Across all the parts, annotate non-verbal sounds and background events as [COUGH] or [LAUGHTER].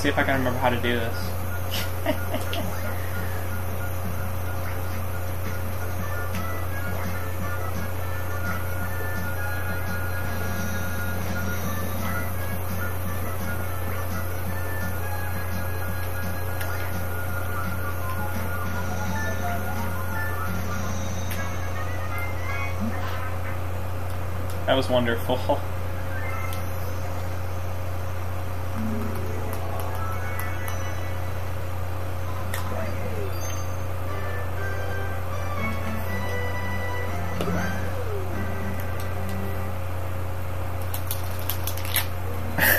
See if I can remember how to do this. [LAUGHS] That was wonderful. [LAUGHS]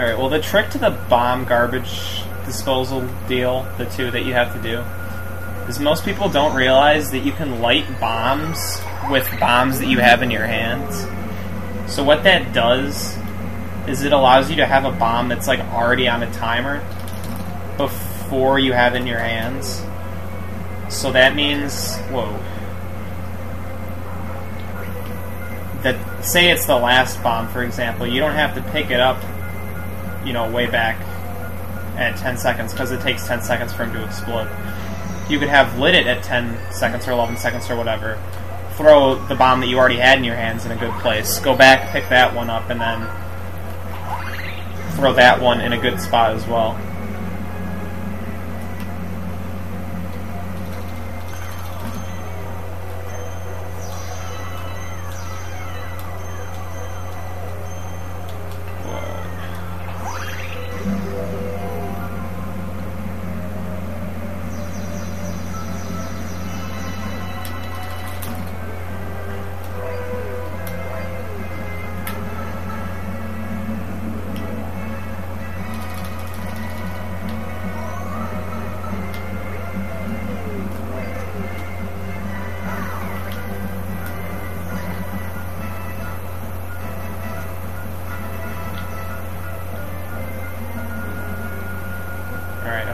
Alright, well, the trick to the bomb garbage disposal deal, the two that you have to do, is most people don't realize that you can light bombs with bombs that you have in your hands. So, what that does is it allows you to have a bomb that's like already on a timer before you have it in your hands. So that means, whoa. That say it's the last bomb, for example, you don't have to pick it up you know, way back at 10 seconds because it takes 10 seconds for him to explode. You could have lit it at 10 seconds or 11 seconds or whatever, throw the bomb that you already had in your hands in a good place, go back, pick that one up, and then throw that one in a good spot as well.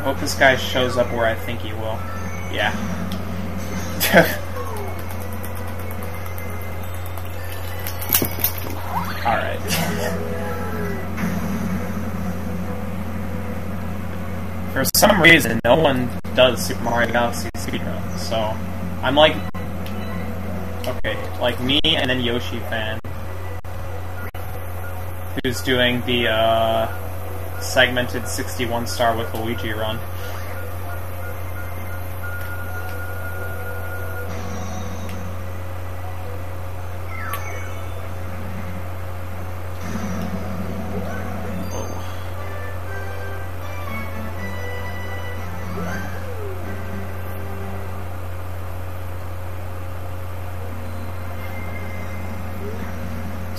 Hope this guy shows up where I think he will. Yeah. [LAUGHS] Alright. [LAUGHS] For some reason, no one does Super Mario Galaxy speedrun, so I'm like, okay, like me and then Yoshi fan, who's doing the uh, segmented 61 star with Luigi run.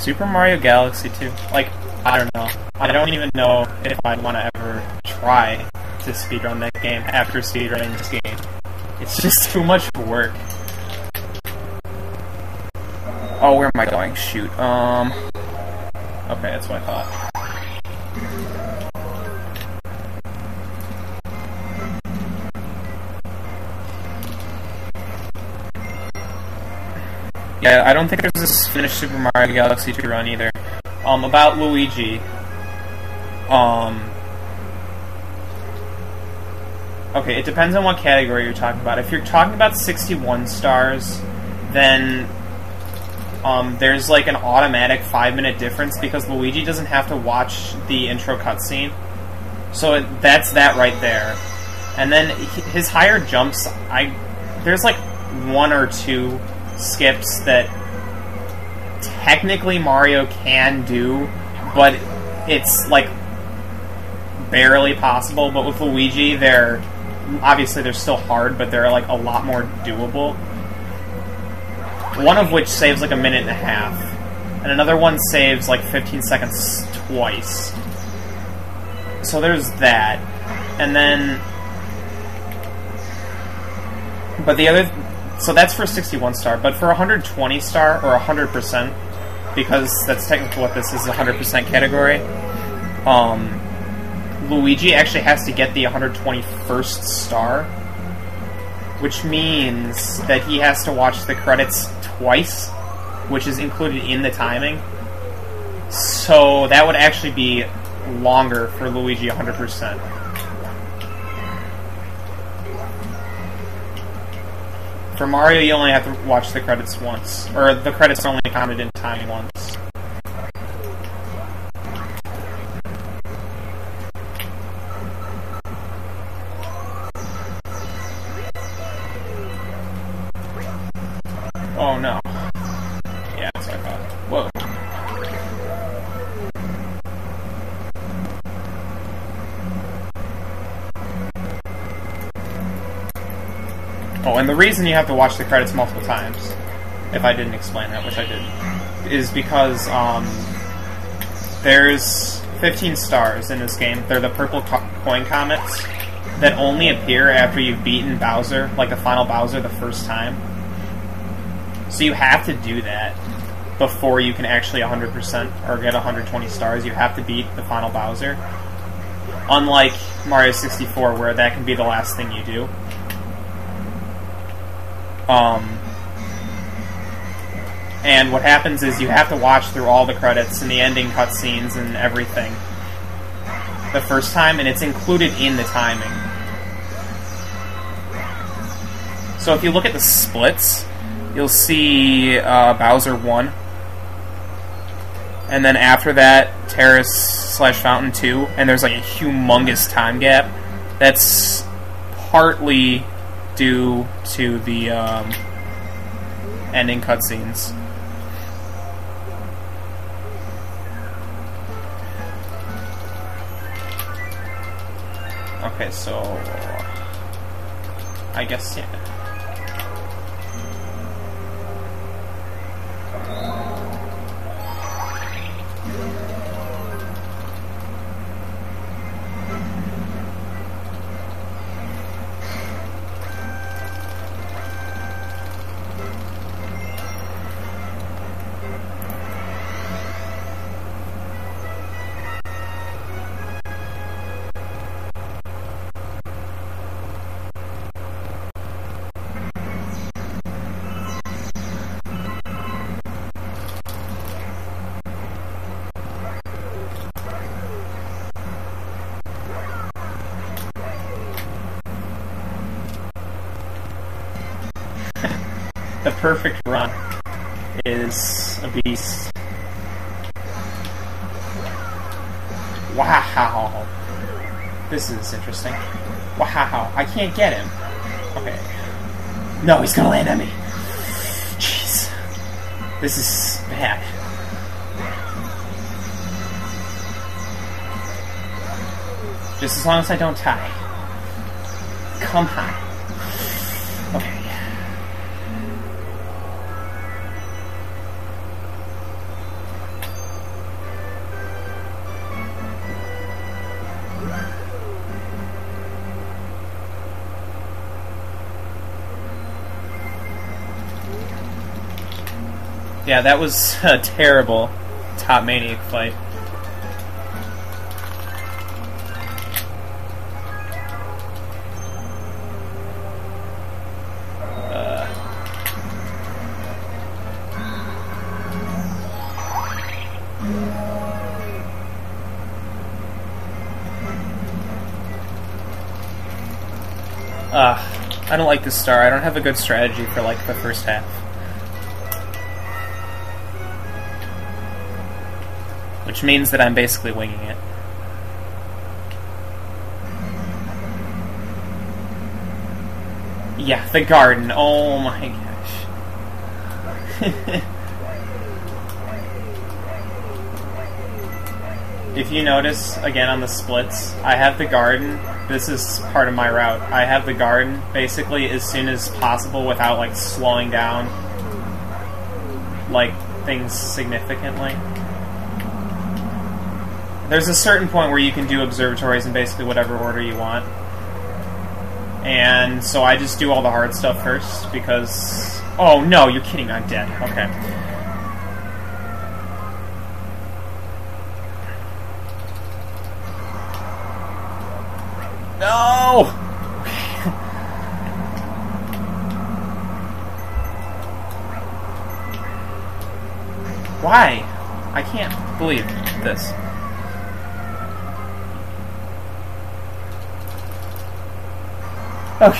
Super Mario Galaxy 2. Like, I don't know. I don't even know if I'd want to ever try to speedrun that game after speedrunning this game. It's just too much work. Oh, where am I going? Shoot. Um. Okay, that's what I thought. Yeah, I don't think there's this finished Super Mario Galaxy 2 run either. Um, about Luigi. Um. Okay, it depends on what category you're talking about. If you're talking about 61 stars, then um, there's like an automatic five minute difference because Luigi doesn't have to watch the intro cutscene. So it, that's that right there. And then his higher jumps, I there's like one or two skips that technically Mario can do, but it's like barely possible. But with Luigi, they're obviously they're still hard, but they're like a lot more doable. one of which saves like a minute and a half, and another one saves like 15 seconds twice. So there's that, and then, but the other, so that's for 61 star, but for 120 star or 100 percent, because that's technically what this is, a 100 percent category. Um, Luigi actually has to get the 121st star, which means that he has to watch the credits twice, which is included in the timing. So that would actually be longer for Luigi 100%. For Mario, you only have to watch the credits once, or the credits only counted in timing once. Oh no. Yeah, that's what I thought. Whoa. Oh, and the reason you have to watch the credits multiple times, if I didn't explain that, which I didn't, is because um, there's 15 stars in this game. They're the purple co- coin comets that only appear after you've beaten Bowser, like the final Bowser, the first time. So you have to do that before you can actually 100% or get 120 stars. You have to beat the final Bowser. Unlike Mario 64, where that can be the last thing you do. Um, and what happens is you have to watch through all the credits and the ending cutscenes and everything the first time, and it's included in the timing. So if you look at the splits, you'll see uh, Bowser 1. And then after that, Terrace slash Fountain 2. And there's like a humongous time gap. That's partly due to the um, ending cutscenes. Okay, so I guess yeah. The perfect run is a beast. Wow. This is interesting. Wow. I can't get him. Okay. No, he's gonna land on me. Jeez. This is bad. Just as long as I don't tie. Come on. Yeah, that was a terrible Top Maniac fight. Uh, I don't like this star. I don't have a good strategy for like the first half. Which means that I'm basically winging it. Yeah, the garden. Oh my gosh. [LAUGHS] if you notice, again on the splits, I have the garden. This is part of my route. I have the garden basically as soon as possible without like slowing down like things significantly. There's a certain point where you can do observatories in basically whatever order you want. And so I just do all the hard stuff first because. Oh no, you're kidding! I'm dead. Okay. No! [LAUGHS] Why? I can't believe this. Okay.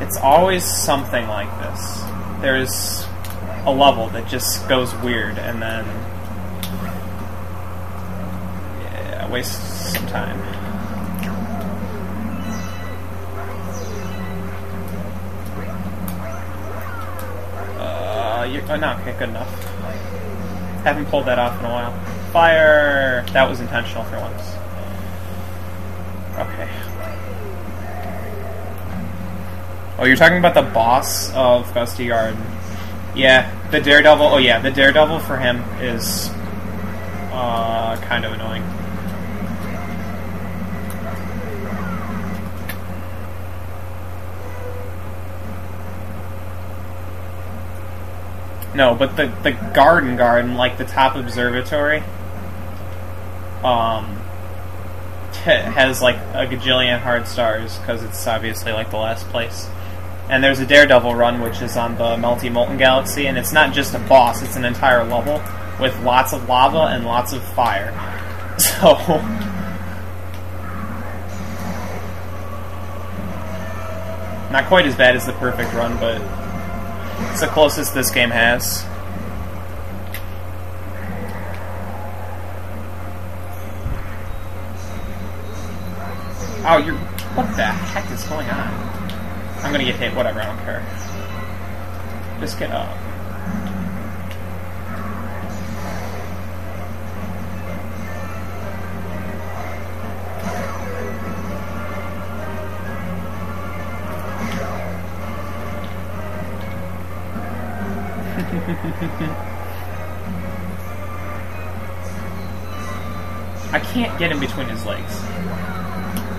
It's always something like this. There's a level that just goes weird and then yeah, wastes some time. Uh, you're oh, not okay, good enough. Haven't pulled that off in a while. Fire! That was intentional for once. Okay. Oh, you're talking about the boss of Gusty Garden. Yeah, the Daredevil. Oh yeah, the Daredevil for him is uh, kind of annoying. No, but the the garden garden, like the top observatory, um, has like a gajillion hard stars because it's obviously like the last place. And there's a Daredevil run, which is on the Melty Molten Galaxy, and it's not just a boss, it's an entire level with lots of lava and lots of fire. [LAUGHS] So. Not quite as bad as the perfect run, but it's the closest this game has. Oh, you're. What the heck is going on? I'm gonna get hit, whatever, I don't care. Just get up. I can't get in between his legs.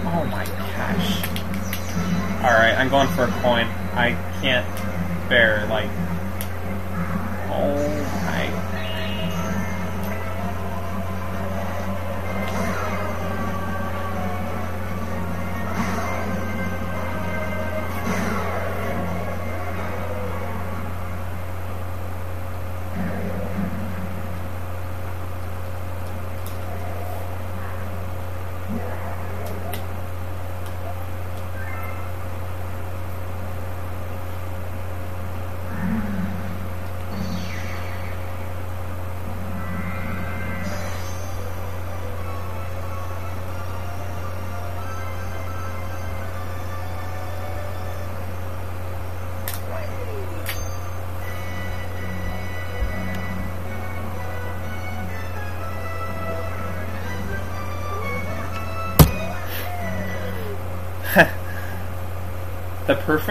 Oh my gosh. Alright, I'm going for a coin. I can't bear, like... perfect